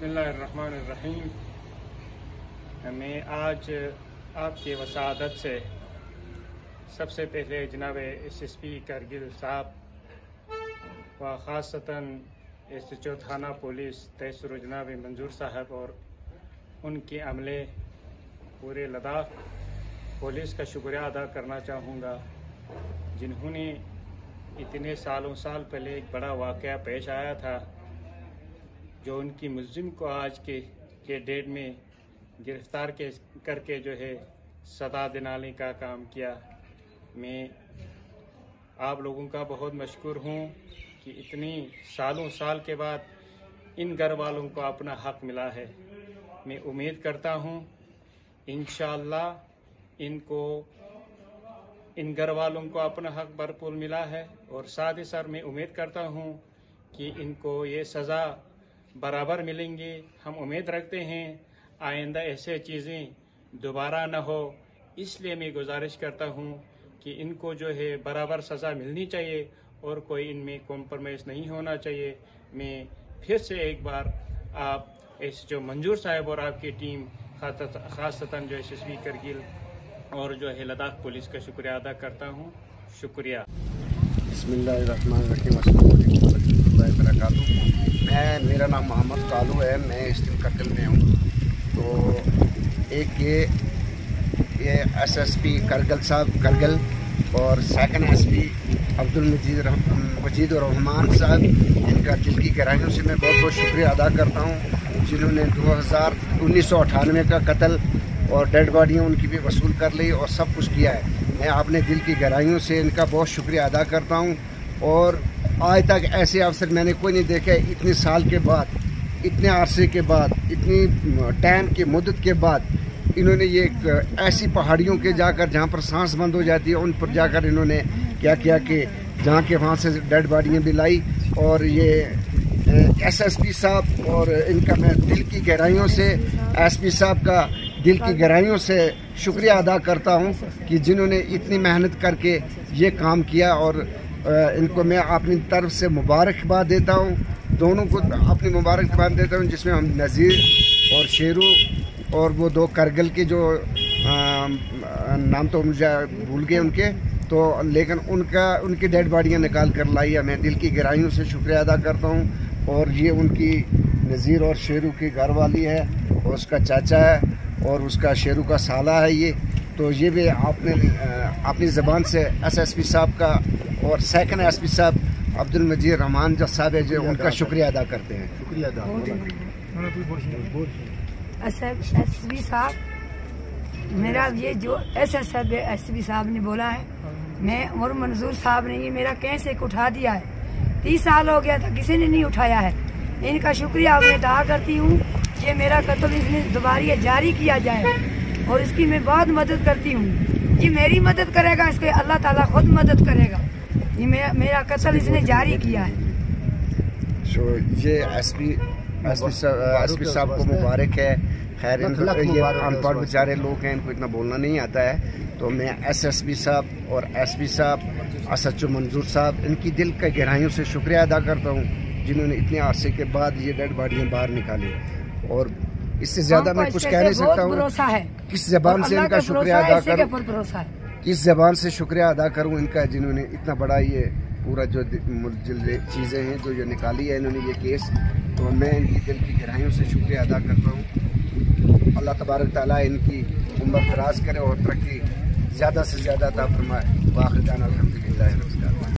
बसमीम मैं आज आपके वसादत से सबसे पहले जनाब एस एस पी करगिल साहब व ख़ासता एस एच ओ थाना पुलिस तहसर जनाब मंजूर साहब और उनके अमले पूरे लद्दाख पुलिस का शुक्रिया अदा करना चाहूँगा, जिन्होंने इतने सालों साल पहले एक बड़ा वाक़ पेश आया था। जो उनकी मुलिम को आज के के डेट में गिरफ़्तार के, करके जो है सदा दिलाने का काम किया। मैं आप लोगों का बहुत मशहूर हूँ कि इतनी सालों साल के बाद इन घर वालों को अपना हक मिला है। मैं उम्मीद करता हूँ इन इनको, इन घर वालों को अपना हक भरपूर मिला है। और साथ ही साथ मैं उम्मीद करता हूँ कि इनको ये सज़ा बराबर मिलेंगे। हम उम्मीद रखते हैं आइंदा ऐसे चीज़ें दोबारा न हो। इसलिए मैं गुजारिश करता हूँ कि इनको जो है बराबर सज़ा मिलनी चाहिए और कोई इनमें कॉम्प्रोमाइज़ नहीं होना चाहिए। मैं फिर से एक बार आप इस जो मंजूर साहब और आपकी टीम, खासता जो एस पी करगिल और जो है लद्दाख पुलिस का शुक्रिया अदा करता हूँ। शुक्रिया। मैं मेरा नाम मोहम्मद कालू है, मैं इस दिन कत्ल में हूँ। तो एक ये ये एसएसपी करगल साहब, करगल, और सेकंड एसपी अब्दुल मजीद मजीद रहमान साहब इनका दिल की गहराइयों से मैं बहुत बहुत शुक्रिया अदा करता हूँ, जिन्होंने दो हज़ार उन्नीस सौ अठानवे का कत्ल और डेड बॉडियाँ उनकी भी वसूल कर ली और सब कुछ किया है। मैं अपने दिल की गहराइयों से इनका बहुत शुक्रिया अदा करता हूँ। और आज तक ऐसे अवसर मैंने कोई नहीं देखे। इतने साल के बाद, इतने अरसे के बाद, इतनी टाइम की मदत के बाद इन्होंने ये एक ऐसी पहाड़ियों के जाकर जहाँ पर सांस बंद हो जाती है, उन पर जाकर इन्होंने क्या किया कि जहाँ के वहाँ से डेड बॉडियाँ भी लाई और ये एसएसपी साहब और इनका मैं दिल की गहराइयों से एसपी साहब का दिल की गहराइयों से शुक्रिया अदा करता हूँ कि जिन्होंने इतनी मेहनत करके ये काम किया और इनको मैं अपनी तरफ़ से मुबारकबाद देता हूँ। दोनों को अपनी मुबारकबाद देता हूँ जिसमें हम नज़ीर और शेरू और वो दो करगल के जो आ, नाम तो मुझे भूल गए उनके तो लेकिन उनका उनकी डेड बॉडियाँ निकाल कर लाई है। मैं दिल की गहराइयों से शुक्रिया अदा करता हूँ और ये उनकी नज़ीर और शेरू की घर वाली है और उसका चाचा है। और उसका शेरू का साला है ये। तो ये भी आपने अपनी ज़बान से एसएसपी साहब का और सेकंड एसपी साहब अब्दुल मजीद रहमान जो साहब है जो उनका शुक्रिया अदा करते हैं। शुक्रिया अदा एस पी साहब मेरा ये जो एस एस एस पी साहब ने बोला है मैं और मंजूर साहब ने ये मेरा कैसे उठा दिया है। तीस साल हो गया था किसी ने नहीं उठाया है। इनका शुक्रिया मैं अदा करती हूँ ये मेरा कत्ल इसने दोबारा जारी किया जाए और इसकी मैं बहुत मदद करती हूँ। ये मेरी मदद करेगा इसके अल्लाह ताला खुद मदद करेगा। ये मेरा मेरा कत्ल इसने जारी किया है। So, ये एसपी एसपी साहब को मुबारक है। खैर ये अनपढ़ बेचारे लोग हैं इनको इतना बोलना नहीं आता है। तो मैं एसएसपी साहब और एसपी साहब एस मंजूर साहब इनकी दिल के गहराइयों से शुक्रिया अदा करता हूँ जिन्होंने इतने अरसे के बाद ये डेड बॉडियाँ बाहर निकाली। और इससे ज़्यादा मैं कुछ कह नहीं सकता हूँ। किस जबान से इनका शुक्रिया अदा करूँ? किस जबान से शुक्रिया अदा करूँ इनका जिन्होंने इतना बड़ा ये पूरा जो चीज़ें हैं जो ये निकाली है इन्होंने ये केस। तो मैं इनकी दिल की गहराइयों से शुक्रिया अदा करता हूँ। अल्लाह तबारक ताला इनकी उम्र दराज करे और तरक्की ज़्यादा से ज़्यादा था फरमाए। वाखिर अलहमदिल्ला